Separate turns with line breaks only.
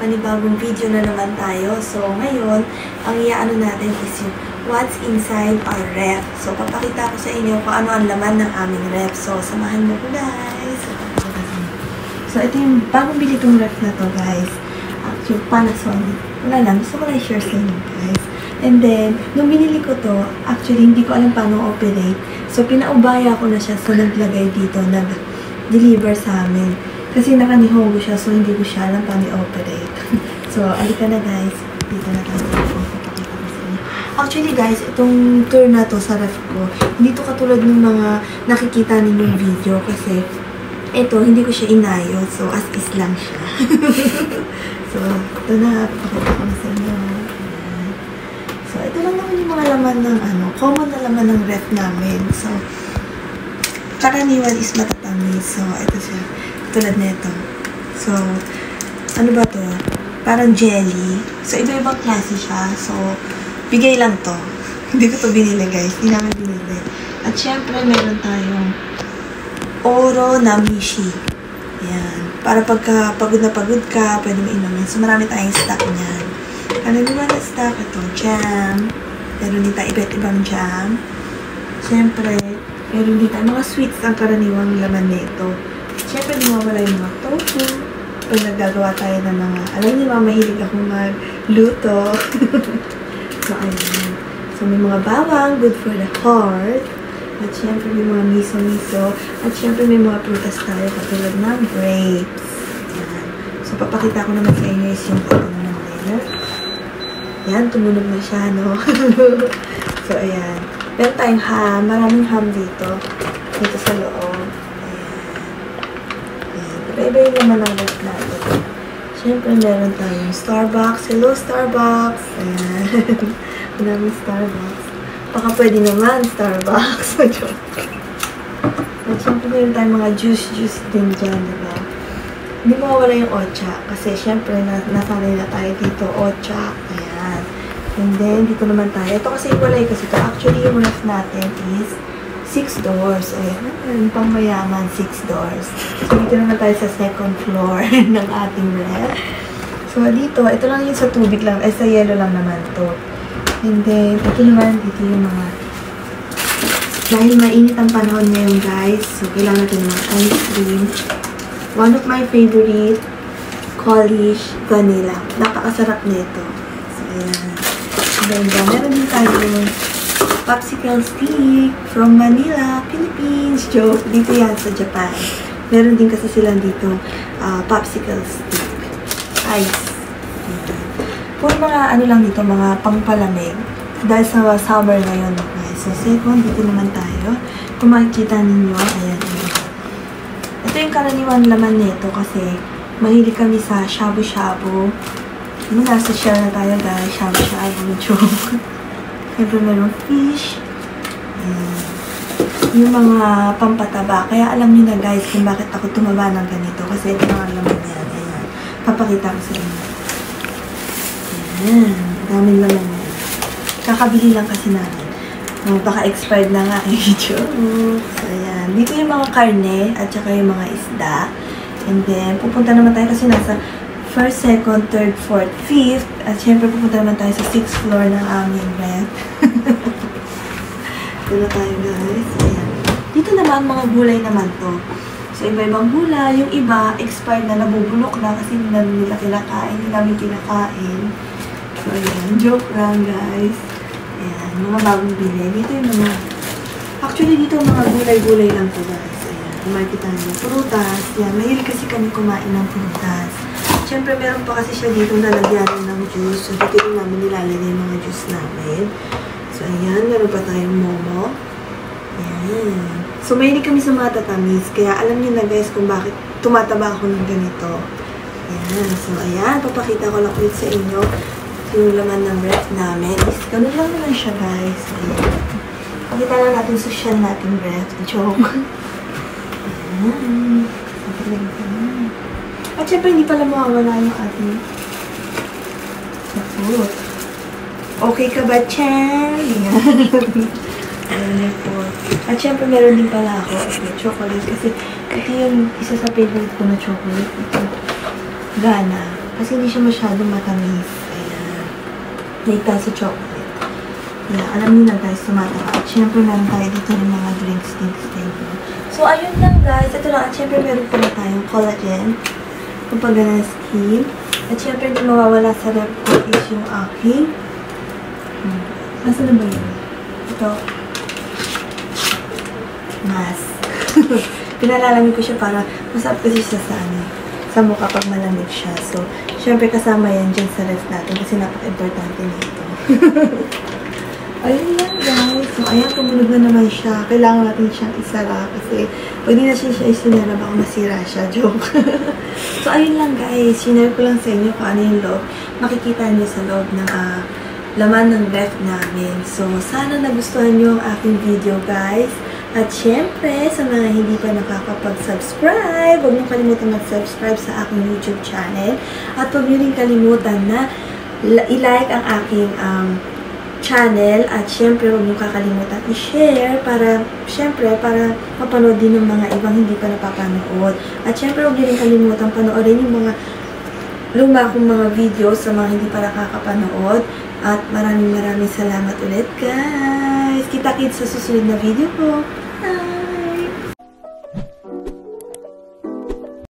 panibagong video na naman tayo. So, ngayon, ang iaano natin is yung what's inside our ref. So, papakita ko sa inyo kung ano ang laman ng aming ref. So, samahan mo ko guys. So, ito yung bagong bili kong ref na to guys. Actually, Panasonic. Wala lang, gusto ko lang i-share sa inyo guys. And then, nung binili ko to, actually, hindi ko alam paano operate. So, pinaubaya ko na siya sa naglagay dito, nag-deliver sa amin. Kasi naka-nihongo siya, so hindi ko siya alam paano i-operate. so, alika na guys. Dito na tayo. Actually guys, itong tour na to sa ref ko, hindi to katulad ng mga nakikita ninyong video kasi ito, hindi ko siya inayos. So, as is lang siya. so, ito na. Papakita ko na sa inyo. So, ito lang naman yung mga laman ng ano, common na laman ng ref namin. So, karaniwan is matatamis. So, ito siya. Tulad nito. So, ano ba to? Parang jelly. So, iba-ibang klase siya. So, bigay lang to. Hindi ko to binili, guys. Hindi namin binili. At syempre, meron tayong oro na mishi. Ayan. Para pagka pagod na pagod ka, pwede mo inumin. So, marami tayong stock niyan. Ano naman na stock? Ito, jam. Meron din tayo iba't ibang jam. Siyempre, meron din tayo mga sweets ang karaniwang laman nito. Siyempre, di mawala yung mga tofu. Pag naggagawa tayo ng mga, alam niyo ba, mahilig akong magluto. so, ayun. So, may mga bawang, good for the heart. At syempre, may mga miso-miso. At syempre, may mga prutas tayo, katulad ng grapes. So, papakita ko naman sa inyo yung ano ng layer. Yan, tumunog na siya, no? so, ayan. Meron tayong ham. Maraming ham dito. Dito sa loob. Iba-iba yung ref natin. Siyempre, meron tayong Starbucks. Hello, Starbucks! Ayan. Maraming Starbucks. Baka pwede naman, Starbucks. At siyempre, meron tayong mga juice-juice din dyan, diba? Hindi mawawala yung ocha. Kasi, siyempre, na nasanay na tayo dito. Ocha. Ayan. And then, dito naman tayo. Ito kasi walay kasi ito. Actually, yung ref natin is six doors. Ayan, yung pang mayaman, six doors. So, dito naman tayo sa second floor ng ating ref. So, dito, ito lang yung sa tubig lang, eh, sa yellow lang naman to. And then, ito naman, dito yung mga, dahil mainit ang panahon ngayon, guys, so, kailangan natin ng ice cream. One of my favorite, Polish Vanilla. Napakasarap nito. So, ayan. And then, meron din tayo popsicle stick from Manila, Philippines. Joke, dito yan sa Japan. Meron din kasi sila dito uh, popsicle stick. Ice. For mga ano lang dito, mga pangpalamig. Dahil sa summer ngayon. Okay. So, second, dito naman tayo. Kung makikita ninyo, ayan. Ito yung karaniwan laman nito kasi mahilig kami sa shabu-shabu. Ano, nasa shell na tayo guys. Shabu-shabu. Joke. Siyempre meron fish. Ayan. Yung mga pampataba. Kaya alam niyo na guys kung bakit ako tumaba ng ganito. Kasi ito ang laman yan. Ayan. Papakita ko sa inyo. Ayan. Daming laman yan. Kakabili lang kasi namin. Oh, baka expired na nga eh. Joke. So, ayan. Dito yung mga karne at saka yung mga isda. And then, pupunta naman tayo kasi nasa first, second, third, fourth, fifth. At syempre, pupunta naman tayo sa sixth floor ng aming ref. Dito tayo, guys. Ayan. Dito naman, mga gulay naman to. So, iba-ibang gulay. Yung iba, expired na, nabubulok na kasi hindi namin nila kinakain. Hindi namin kinakain. So, ayan. Joke lang, guys. Ayan. Mga bagong bili. Dito yung mga... Actually, dito mga gulay-gulay lang to, guys. Ayan. Kung makikita nyo. Prutas. Ayan. Mahilig kasi kami kumain ng prutas. Siyempre, meron pa kasi siya dito nalagyan ng juice. So, dito yung namin nilalagay yung mga juice namin. So, ayan. Meron pa tayong momo. Ayan. So, mahilig kami sa mga tatamis. Kaya alam niyo na guys kung bakit tumataba ako ng ganito. Ayan. So, ayan. Papakita ko lang ulit sa inyo yung laman ng ref namin. Is, ganun lang naman siya guys. Ayan. Pakita lang natin social natin ref. Joke. Ayan. Ayan. At syempre, hindi pala mawawala yung ating food. Okay ka ba, Chan? Ayan po. At syempre, meron din pala ako ito, chocolate. Kasi ito yung isa sa favorite ko na chocolate. Ito. Gana. Kasi hindi siya masyadong matamis. Ayan. Naigtan sa chocolate. Yeah, alam niyo na guys, tumataka. At syempre meron tayo dito ng mga drinks, drinks, drinks. So, ayun lang guys. Ito lang. At syempre meron pala tayong collagen. Kumbaga ng skin. At syempre hindi mawawala sa rep ko is yung aking hmm. Nasaan na ba yun? Ito. Mask. Pinalalamig ko siya para masarap kasi siya sa ano, sa mukha pag malamig siya. So, syempre kasama yan dyan sa ref natin kasi napaka-importante nito. Ayun lang guys. So, ayan, tumunog na naman siya. Kailangan natin siyang isara kasi pag di na siya isinara, baka masira siya. Joke. so, ayun lang guys. Sinare ko lang sa inyo kung ano yung loob. Makikita niyo sa loob ng uh, laman ng ref namin. So, sana nagustuhan niyo ang aking video guys. At syempre, sa mga hindi pa nakakapag-subscribe, huwag niyo kalimutan mag-subscribe sa aking YouTube channel. At huwag niyo rin kalimutan na i-like ang aking um, channel. At syempre, huwag niyo kakalimutan i-share para, syempre, para mapanood din ng mga ibang hindi pa napapanood. At syempre, huwag niyo rin kalimutan panoorin yung mga luma kong mga videos sa mga hindi pa nakakapanood. At maraming maraming salamat ulit guys. Kita-kits sa susunod na video ko.